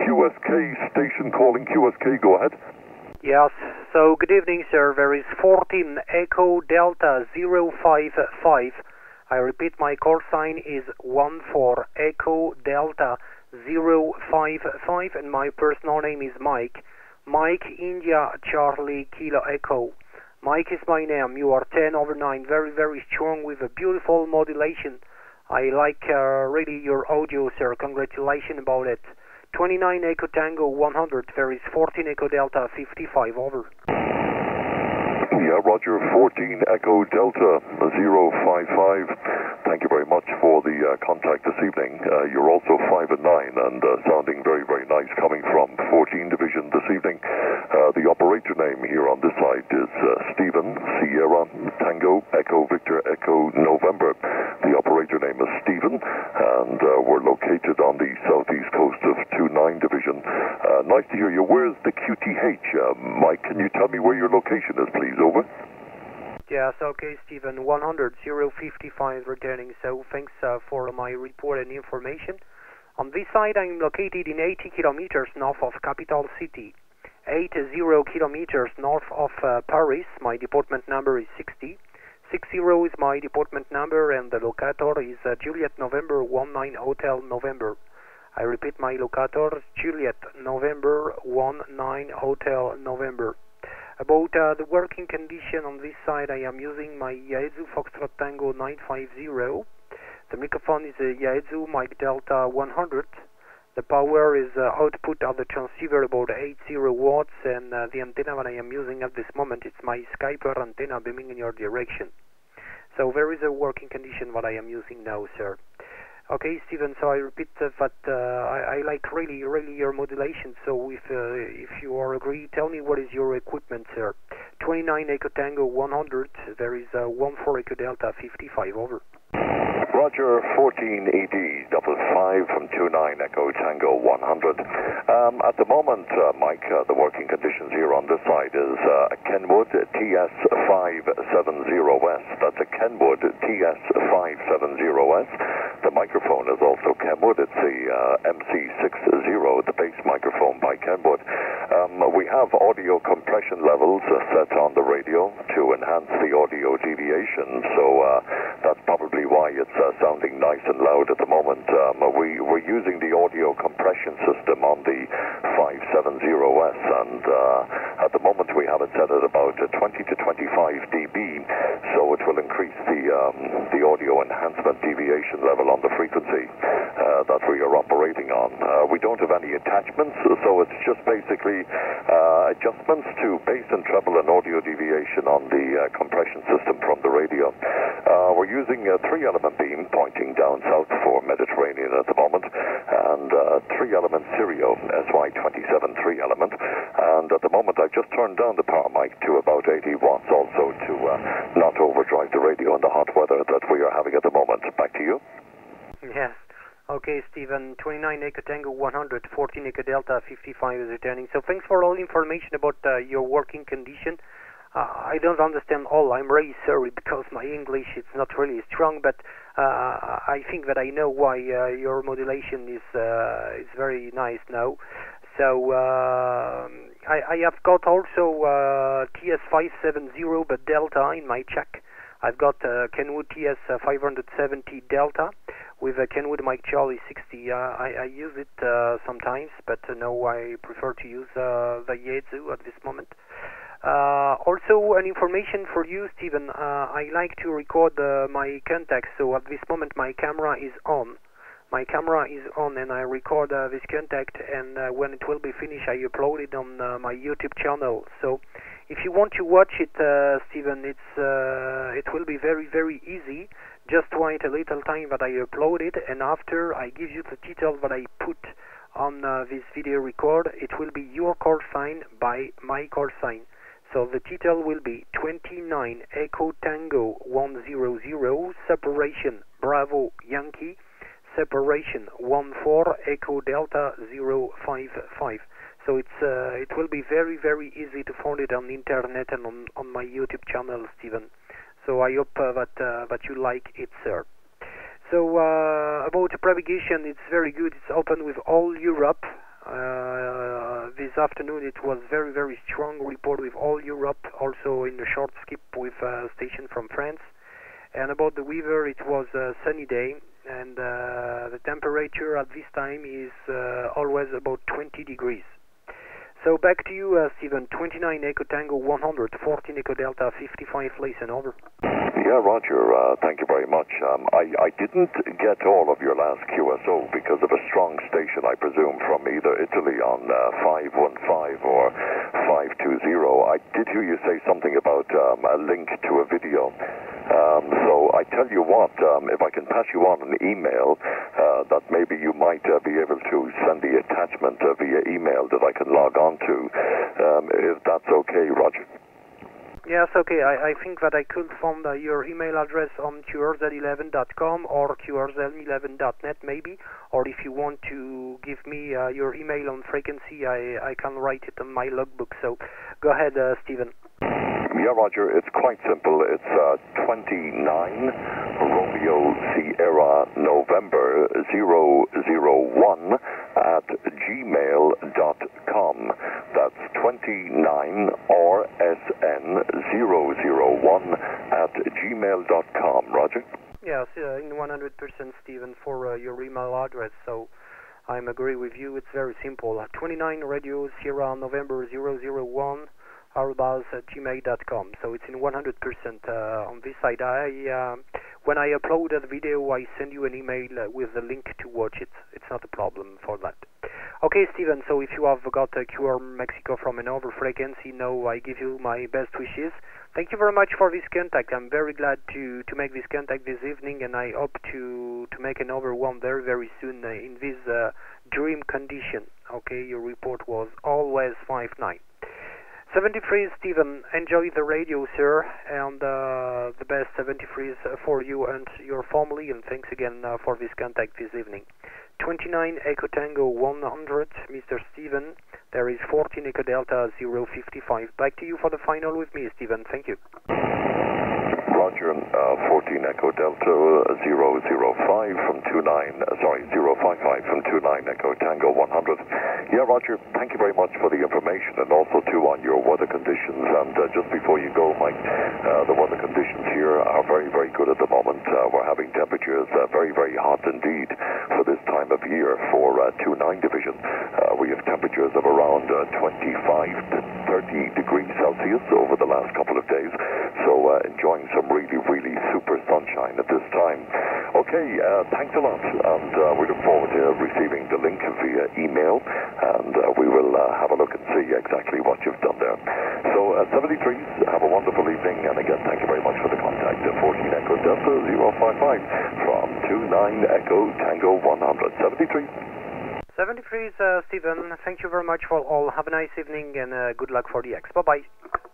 QSK station calling QSK. Go ahead. Yes, so good evening, sir. There is 14 Echo Delta 055. I repeat, my call sign is 14 Echo Delta 055, and my personal name is Mike. Mike India Charlie Kilo Echo. Mike is my name. You are 10 over 9, very, very strong with a beautiful modulation. I like uh, really your audio, sir. Congratulations about it. 29 Echo Tango 100, there is 14 Echo Delta 55, over. Yeah, Roger, 14 Echo Delta 055. Thank you very much for the uh, contact this evening. Uh, you're also 5 and 9 and uh, sounding very, very nice coming from 14 Division this evening. Uh, the operator name here on this side is uh, Stephen Sierra Tango Echo Victor Echo November. The operator name is Stephen and uh, we're located on the southeast coast of 29 Division. nice to hear. Where's the QTH? Mike, can you tell me where your location is, please? Over. Yes, okay, Stephen. 100 055 returning. So thanks uh, for my report and information. On this side, I'm located in 80 kilometers north of capital city. 80 kilometers north of uh, Paris. My department number is 60. 60 is my department number, and the locator is uh, Juliet November 19 Hotel November. I repeat, my locator Juliet November 19 Hotel November. About uh, the working condition on this side, I am using my Yaesu Foxtrot Tango 950. The microphone is a Yaesu Mike Delta 100. The power is uh, output of the transceiver about 80 watts, and uh, the antenna that I am using at this moment it's my Skyper antenna beaming in your direction. So there is a working condition that I am using now, sir. Okay, Stephen. So I repeat that uh, I, I, like really, really your modulation. So if uh, if you are agree, tell me what is your equipment, sir. 29 Echo Tango 100. There is uh, 14 Echo Delta 55. Over. Roger, 14 ED, double five from 29 Echo Tango 100. Um, at the moment, uh, Mike, uh, the working conditions here on this side is uh, Kenwood TS570S. That's a Kenwood TS570S. Microphone is also Kenwood. It's the uh, MC60, the base microphone by Kenwood. Um, we have audio compression levels uh, set on the radio to enhance the audio deviation, so uh, that's probably why it's uh, sounding nice and loud at the moment. Um, we, we're using the audio compression system on the 570S, and uh, at the moment we have it set at about 20 to 25 dB, so it will increase the, um, the audio enhancement deviation level on the frequency uh, that we are operating on. Uh, we don't have any attachments, so it's just basically uh, adjustments to bass and treble and audio deviation on the compression system from the radio. we're using a three-element beam pointing down south for Mediterranean at the moment, and uh, three element Sirio SY27 three element. And at the moment, I've just turned down the power mic to about 80 watts, also to uh, not overdrive the radio in the hot weather that we are having at the moment. Back to you. Yes. Okay, Stephen, 29 Echo Tango 100, 14 Echo Delta 55 is returning. So thanks for all information about uh, your working condition. Uh, I don't understand all. I'm really sorry because my English is not really strong, but uh, I think that I know why uh, your modulation is uh, is very nice now. So uh, I, I have got also uh, TS570 but Delta in my check. I've got uh, Kenwood TS570 Delta with a Kenwood Mike Charlie 60. I, I, use it sometimes, but no, I prefer to use the Yaesu at this moment. Uh, also, an information for you, Stephen. Uh, I like to record uh, my contacts, so at this moment my camera is on. My camera is on, and I record uh, this contact. And uh, when it will be finished, I upload it on uh, my YouTube channel. So, if you want to watch it, uh, Stephen, it's uh, it will be very very easy. Just wait a little time that I upload it, and after I give you the title that I put on uh, this video record, it will be your call sign by my call sign. So the title will be 29 Echo Tango 100 Separation Bravo Yankee Separation 14 Echo Delta 055. So it's uh, it will be very very easy to find it on the internet and on, on my YouTube channel, Stephen. So I hope uh, that uh, that you like it, sir. So uh, about propagation, it's very good. It's open with all Europe. Uh, this afternoon it was very, very strong report with all Europe, also in the short skip with uh, station from France. And about the weather, it was a sunny day, and the temperature at this time is always about 20 degrees. So back to you, uh, Stephen. 29 Echo Tango 100, 14 Echo Delta 55, listen over. Yeah, Roger. Uh, thank you very much. Um, I, I didn't get all of your last QSO because of a strong station, I presume, from either Italy on uh, 515 or 520. I did hear you say something about um, a link to a video. Um, so I tell you what, um, if I can pass you on an email, uh, that maybe you might uh, be able to send the attachment uh, via email that I can log on to, um, if that's okay, Roger. Yes, okay. I, I think that I could find uh, your email address on qrz11.com or qrz11.net maybe, or if you want to give me uh, your email on frequency, I, I can write it on my logbook. So go ahead, uh, Stephen. Yeah, Roger, it's quite simple. It's uh, 29 Romeo Sierra November 001 at gmail.com. That's 29 RSN 001 at gmail.com. Roger? Yes, uh, in 100% Stephen for uh, your email address. So I'm agree with you. It's very simple. Uh, 29 Radio Sierra November 001 arbas at gmail.com. So it's in 100% uh, on this side. I uh, when I upload a video, I send you an email uh, with the link to watch it. It's not a problem for that. Okay, Steven. So if you have got a QR Mexico from another frequency, no, I give you my best wishes. Thank you very much for this contact. I'm very glad to to make this contact this evening, and I hope to to make another one very very soon uh, in this uh, dream condition. Okay, your report was always five nine. 73 Stephen, enjoy the radio, sir, and uh, the best 73s for you and your family, and thanks again uh, for this contact this evening. 29 Echo Tango 100, Mr. Stephen. There is 14 Echo Delta 055. Back to you for the final with me, Stephen. Thank you. Roger, uh, 14 Echo Delta 005 from 29, uh, sorry, 055 from 29 Echo Tango 100. Yeah, Roger, thank you very much for the information and also too on your weather conditions. And uh, just before you go, Mike, uh, the weather conditions here are very, very good at the moment. Uh, we're having temperatures uh, very, very hot indeed for this time of year for 2-9 division. we have temperatures of around 25 to 30 degrees Celsius over the last couple of days. So enjoying some really, really super sunshine at this time. Okay, uh, thanks a lot, and uh, we look forward to receiving the link via email, and uh, we will have a look and see exactly what you've done there. So, 73s, have a wonderful evening, and again, thank you very much for the contact. 14 Echo Delta 055 from 29 Echo Tango 100. 73. 73 uh, Stephen, thank you very much for all. Have a nice evening and uh, good luck for the X. Bye bye.